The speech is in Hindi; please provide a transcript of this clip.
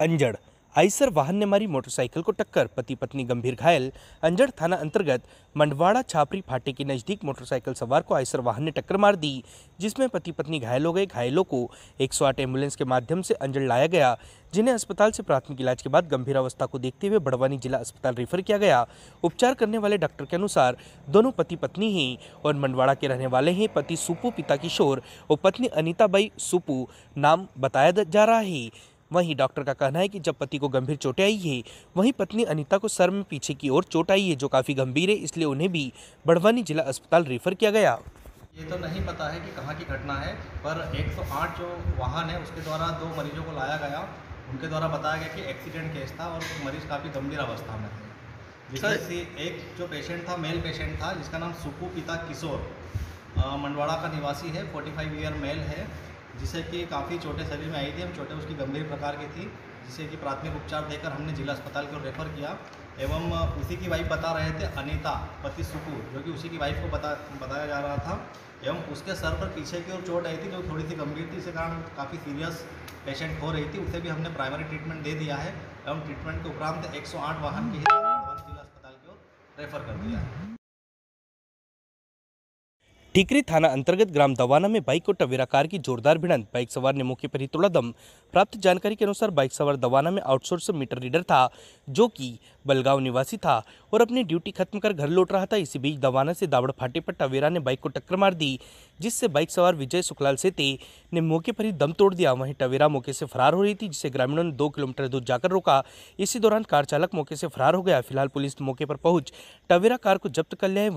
अंजड़। आइसर वाहन ने मारी मोटरसाइकिल को टक्कर पति पत्नी गंभीर घायल। अंजड़ थाना अंतर्गत मंडवाड़ा छापरी फाटे के नज़दीक मोटरसाइकिल सवार को आइसर वाहन ने टक्कर मार दी, जिसमें पति पत्नी घायल हो गए। घायलों को 108 एंबुलेंस के माध्यम से अंजड़ लाया गया, जिन्हें अस्पताल से प्राथमिक इलाज के बाद गंभीर अवस्था को देखते हुए बड़वानी जिला अस्पताल रेफर किया गया। उपचार करने वाले डॉक्टर के अनुसार, दोनों पति पत्नी हैं और मंडवाड़ा के रहने वाले हैं पति सुपू पिता किशोर और पत्नी अनिताबाई सुपू। नाम बताया जा रहा है। वहीं डॉक्टर का कहना है कि जब पति को गंभीर चोटें आई है वहीं पत्नी अनीता को सर में पीछे की ओर चोट आई है जो काफ़ी गंभीर है इसलिए उन्हें भी बड़वानी जिला अस्पताल रेफर किया गया। ये तो नहीं पता है कि कहाँ की घटना है पर 108 जो वाहन है उसके द्वारा दो मरीजों को लाया गया। उनके द्वारा बताया गया कि एक्सीडेंट केस था और मरीज़ काफ़ी गंभीर अवस्था में थे। जिसमें से एक जो पेशेंट था मेल पेशेंट था जिसका नाम सुपू पिता किशोर मंडवाड़ा का निवासी है 45 ईयर मेल है। जिसे कि काफ़ी छोटे शरीर में आई थी, हम छोटे उसकी गंभीर प्रकार की थी, जिसे कि प्राथमिक उपचार देकर हमने जिला अस्पताल को रेफर किया। एवं उसी की वाइफ बता रहे थे अनीता, पति सुकू, जो कि उसी की वाइफ को बता, बताया जा रहा था। एवं उसके सर पर पीछे की ओर चोट आई थी, जो थोड़ी सी गंभीर थी, इसी कारण काफ़ी सीरियस पेशेंट हो रही थी। उसे भी हमने प्राइमरी ट्रीटमेंट दे दिया है। एवं ट्रीटमेंट के उपरांत 108 वाहन की जिला अस्पताल की ओर रेफर कर दिया है। टिकरी थाना अंतर्गत ग्राम दवाना में बाइक और टवेरा कार की जोरदार भिड़ंत। बाइक सवार ने मौके पर ही तोड़ा दम प्राप्त जानकारी के अनुसार बाइक सवार दवाना में आउटसोर्स मीटर रीडर था, जो कि बलगांव निवासी था और अपनी ड्यूटी खत्म कर घर लौट रहा था। इसी बीच दवाना से दावड़ फाटे पर टवेरा ने बाइक को टक्कर मार दी, जिससे बाइक सवार विजय सुखलाल सेते ने मौके पर ही दम तोड़ दिया। वहीं टवेरा मौके से फरार हो रही थी, जिसे ग्रामीणों ने दो किलोमीटर दूर जाकर रोका। इसी दौरान कार चालक मौके से फरार हो गया। फ़िलहाल पुलिस मौके पर पहुँच टवेरा कार को जब्त कर लिया है।